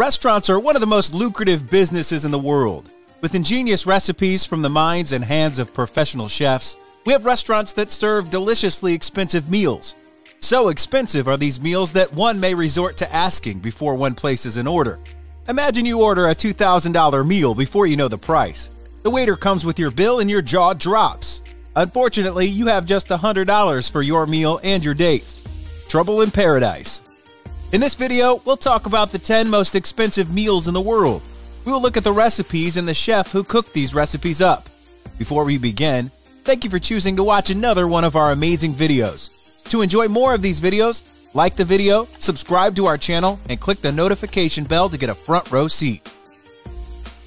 Restaurants are one of the most lucrative businesses in the world. With ingenious recipes from the minds and hands of professional chefs, we have restaurants that serve deliciously expensive meals. So expensive are these meals that one may resort to asking before one places an order. Imagine you order a $2,000 meal before you know the price. The waiter comes with your bill and your jaw drops. Unfortunately, you have just $100 for your meal and your dates. Trouble in paradise. In this video, we'll talk about the 10 most expensive meals in the world. We will look at the recipes and the chef who cooked these recipes up. Before we begin, thank you for choosing to watch another one of our amazing videos. To enjoy more of these videos, like the video, subscribe to our channel, and click the notification bell to get a front row seat.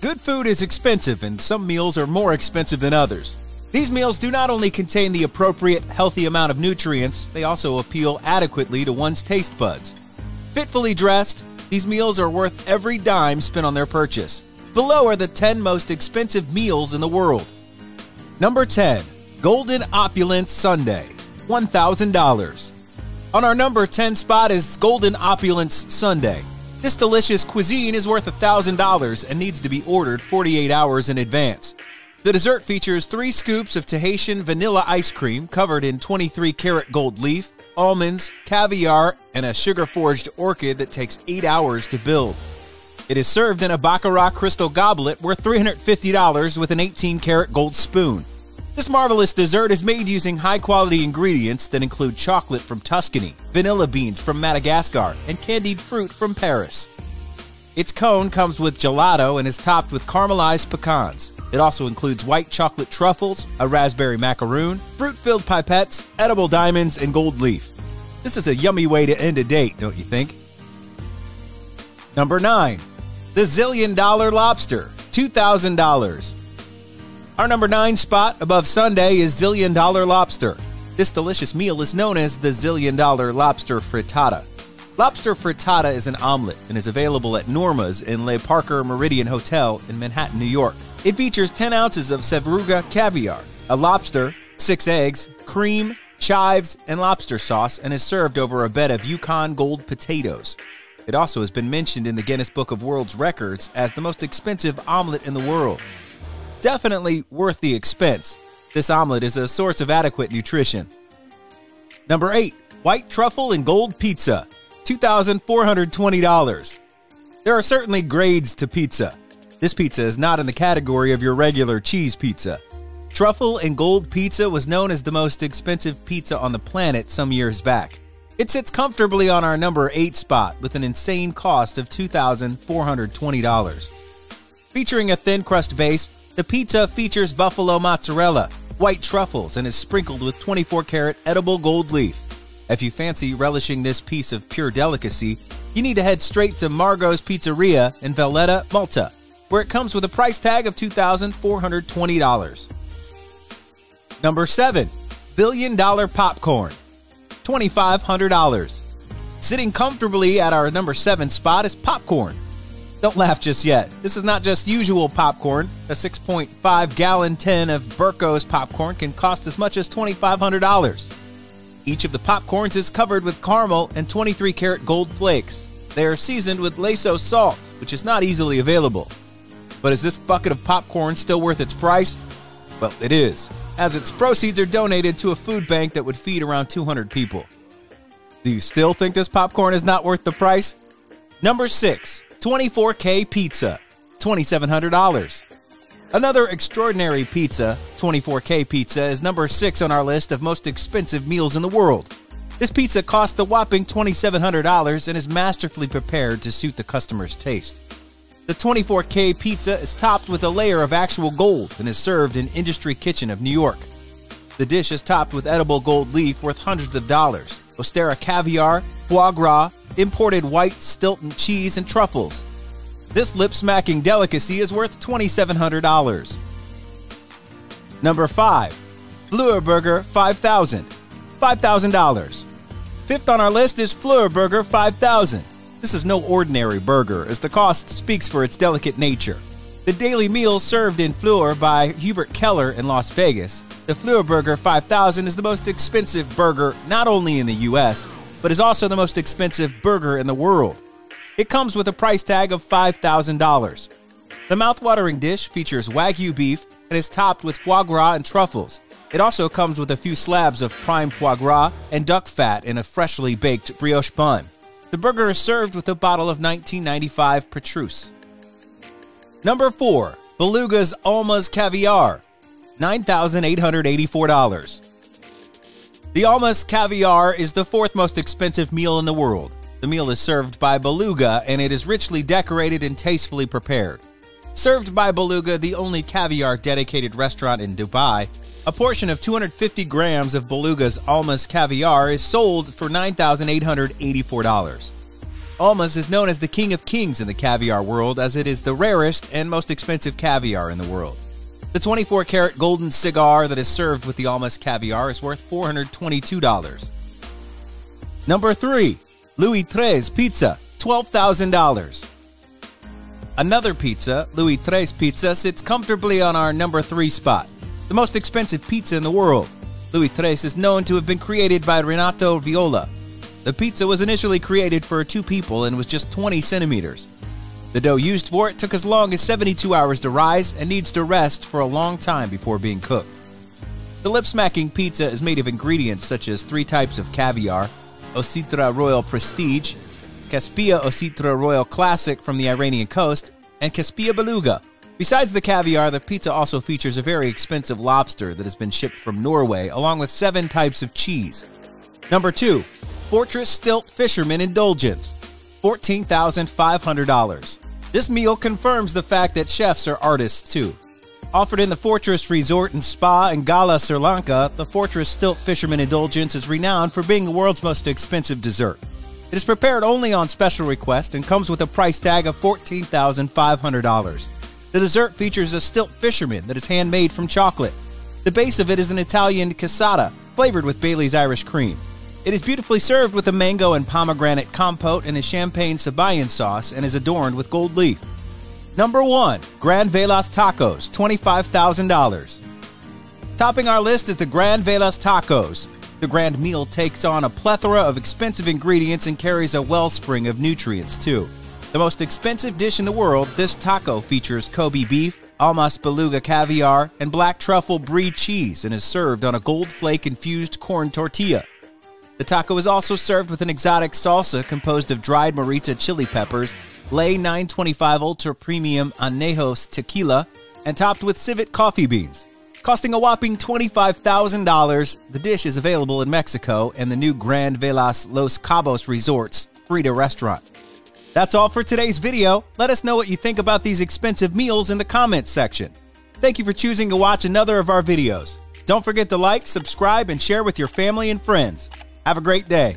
Good food is expensive, and some meals are more expensive than others. These meals do not only contain the appropriate, healthy amount of nutrients, they also appeal adequately to one's taste buds. Fitfully dressed, these meals are worth every dime spent on their purchase. Below are the 10 most expensive meals in the world. Number 10 Golden Opulence Sundae, $1,000. On our number 10 spot is Golden Opulence Sundae. This delicious cuisine is worth $1,000 and needs to be ordered 48 hours in advance. The dessert features three scoops of Tahitian vanilla ice cream covered in 23 karat gold leaf, almonds, caviar, and a sugar forged orchid that takes 8 hours to build. It is served in a Baccarat crystal goblet worth $350 with an 18 karat gold spoon. This marvelous dessert is made using high quality ingredients that include chocolate from Tuscany, vanilla beans from Madagascar, and candied fruit from Paris. Its cone comes with gelato and is topped with caramelized pecans. It also includes white chocolate truffles, a raspberry macaroon, fruit filled pipettes, edible diamonds, and gold leaf. This is a yummy way to end a date, don't you think? Number 9. The Zillion Dollar Lobster, $2,000. Our number 9 spot above Sundae is Zillion Dollar Lobster. This delicious meal is known as the Zillion Dollar Lobster Frittata. Lobster frittata is an omelet and is available at Norma's in Le Parker Meridien Hotel in Manhattan, New York. It features 10 ounces of Sevruga caviar, a lobster, 6 eggs, cream, chives, and lobster sauce, and is served over a bed of Yukon Gold potatoes. It also has been mentioned in the Guinness Book of World Records as the most expensive omelet in the world. Definitely worth the expense. This omelet is a source of adequate nutrition. Number 8. White Truffle and Gold Pizza. $2,420. There are certainly grades to pizza. This pizza is not in the category of your regular cheese pizza. Truffle and Gold Pizza was known as the most expensive pizza on the planet some years back. It sits comfortably on our number 8 spot with an insane cost of $2,420. Featuring a thin crust base, the pizza features buffalo mozzarella, white truffles, and is sprinkled with 24 karat edible gold leaf. If you fancy relishing this piece of pure delicacy, you need to head straight to Margo's Pizzeria in Valletta, Malta, where it comes with a price tag of $2,420. Number 7. Billion Dollar Popcorn. $2,500. Sitting comfortably at our number 7 spot is popcorn. Don't laugh just yet. This is not just usual popcorn. A 6.5 gallon tin of Berco's popcorn can cost as much as $2,500. Each of the popcorns is covered with caramel and 23 karat gold flakes. They are seasoned with Laso salt, which is not easily available. But is this bucket of popcorn still worth its price? Well, it is, as its proceeds are donated to a food bank that would feed around 200 people. Do you still think this popcorn is not worth the price? Number 6. 24K Pizza, $2,700. Another extraordinary pizza, 24K Pizza, is number 6 on our list of most expensive meals in the world. This pizza costs a whopping $2,700 and is masterfully prepared to suit the customer's taste. The 24K pizza is topped with a layer of actual gold and is served in Industry Kitchen of New York. The dish is topped with edible gold leaf worth hundreds of dollars, Ostera caviar, foie gras, imported white Stilton cheese, and truffles. This lip smacking delicacy is worth $2,700. Number 5. Fleur Burger 5000 $5,000. Fifth on our list is Fleur Burger 5000 This is no ordinary burger, as the cost speaks for its delicate nature. The daily meal served in Fleur by Hubert Keller in Las Vegas, the Fleur Burger 5000 is the most expensive burger not only in the US, but is also the most expensive burger in the world. It comes with a price tag of $5,000. The mouthwatering dish features Wagyu beef and is topped with foie gras and truffles. It also comes with a few slabs of prime foie gras and duck fat in a freshly baked brioche bun. The burger is served with a bottle of 1995 Petrus. Number 4. Beluga's Almas Caviar, $9,884. The Almas Caviar is the fourth most expensive meal in the world. The meal is served by Beluga and it is richly decorated and tastefully prepared. Served by Beluga, the only caviar dedicated restaurant in Dubai, a portion of 250 grams of Beluga's Almas caviar is sold for $9,884. Almas is known as the king of kings in the caviar world as it is the rarest and most expensive caviar in the world. The 24 karat golden cigar that is served with the Almas caviar is worth $422. Number 3. Louis Tres Pizza, $12,000. Another pizza, Louis Tres Pizza, sits comfortably on our number 3 spot the most expensive pizza in the world. Louis Tres is known to have been created by Renato Viola. The pizza was initially created for two people and was just 20 centimeters. The dough used for it took as long as 72 hours to rise and needs to rest for a long time before being cooked. The lip smacking pizza is made of ingredients such as three types of caviar Oscietra Royal Prestige, Caspia Oscietra Royal Classic from the Iranian coast, and Caspia Beluga, Besides the caviar, the pizza also features a very expensive lobster that has been shipped from Norway, along with seven types of cheese. Number 2. Fortress Stilt Fisherman Indulgence, $14,500. This meal confirms the fact that chefs are artists too. Offered in the Fortress Resort and Spa in Galle, Sri Lanka, the Fortress Stilt Fisherman Indulgence is renowned for being the world's most expensive dessert. It is prepared only on special request and comes with a price tag of $14,500. The dessert features a stilt fisherman that is handmade from chocolate. The base of it is an Italian cassata, flavored with Bailey's Irish cream. It is beautifully served with a mango and pomegranate compote and a champagne sabayon sauce and is adorned with gold leaf. Number 1. Grand Velas Tacos, $25,000. Topping our list is the Grand Velas Tacos. The grand meal takes on a plethora of expensive ingredients and carries a wellspring of nutrients, too. The most expensive dish in the world, this taco features Kobe beef, Almas beluga caviar, and black truffle brie cheese and is served on a gold flake infused corn tortilla. The taco is also served with an exotic salsa composed of dried morita chili peppers, Ley 925 Ultra Premium Añejos tequila, and topped with civet coffee beans. Costing a whopping $25,000, the dish is available in Mexico and the new Grand Velas Los Cabos Resorts Frida restaurant. That's all for today's video. Let us know what you think about these expensive meals in the comments section. Thank you for choosing to watch another of our videos. Don't forget to like, subscribe, and share with your family and friends. Have a great day.